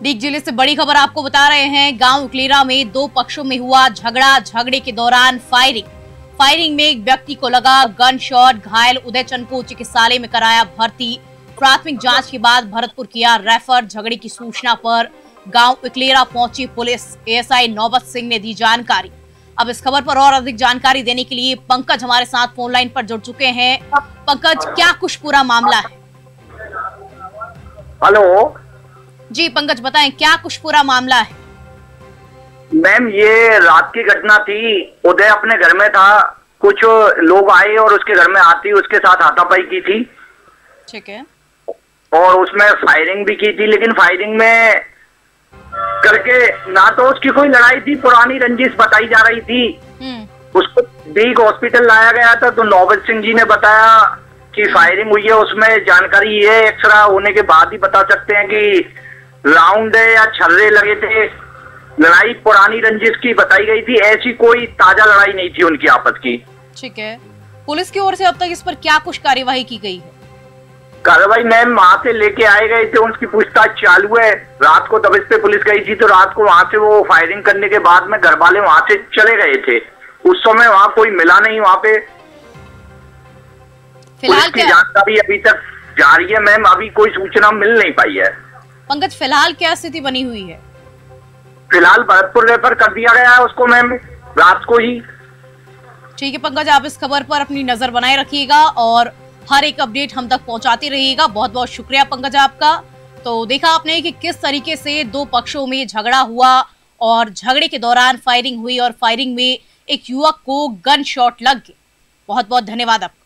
डीग ज़िले से बड़ी खबर आपको बता रहे हैं, गाँव उकलेरा में दो पक्षों में हुआ झगड़ा, झगड़े के दौरान फायरिंग। फायरिंग में एक व्यक्ति को लगा गन शॉट घायल उदय चंद को चिकित्सालय में कराया भर्ती। प्राथमिक जाँच के बाद भरतपुर किया रेफर, झगड़े की सूचना पर गाँव इकलेरा पहुँची पुलिस। एएसआई नौबत सिंह ने दी जानकारी। अब इस खबर पर और अधिक जानकारी देने के लिए पंकज हमारे साथ फ़ोन लाइन पर जुड़ चुके हैं। पंकज, क्या कुछ पूरा मामला है? हेलो। जी पंकज बताएँ क्या कुछ पूरा मामला है? मैम ये रात की घटना थी उदय अपने घर में था कुछ लोग आए और उसके घर में आती उसके साथ हाथापाई की थी। ठीक है। और उसमें फायरिंग भी की थी लेकिन फायरिंग में करके ना तो उसकी कोई लड़ाई थी पुरानी रंजिश बताई जा रही थी। हम्म। उसको बीग हॉस्पिटल लाया गया था तो नौबत सिंह जी ने बताया कि फायरिंग हुई है उसमें जानकारी ये एक्सरा होने के बाद ही बता सकते हैं कि राउंड या छर्रे लगे थे। लड़ाई पुरानी रंजिश की बताई गई थी ऐसी कोई ताज़ा लड़ाई नहीं थी उनकी आपस की। ठीक है। पुलिस की ओर से अब तक इस पर क्या कुछ कार्यवाही की गई है? कार्रवाई मैम वहाँ से लेके आए गए थे उनकी पूछताछ चालू है। रात को दबिश पे पुलिस गई थी तो रात को वहाँ से वो फायरिंग करने के बाद में घर वाले वहाँ से चले गए थे। उस समय वहाँ कोई मिला नहीं वहाँ पे। फ़िलहाल पुलिस की जानकारी अभी तक जारी है मैम अभी कोई सूचना मिल नहीं पाई है। पंकज फ़िलहाल क्या स्थिति बनी हुई है? फ़िलहाल भरतपुर रेफर कर दिया गया है उसको मैम रात को ही। ठीक है पंकज आप इस खबर पर अपनी नज़र बनाए रखिएगा और हर एक अपडेट हम तक पहुंचाते रहिएगा। बहुत बहुत शुक्रिया पंकज आपका। तो देखा आपने कि किस तरीके से दो पक्षों में झगड़ा हुआ और झगड़े के दौरान फायरिंग हुई और फायरिंग में एक युवक को गन शॉट लग गई बहुत बहुत धन्यवाद आपका।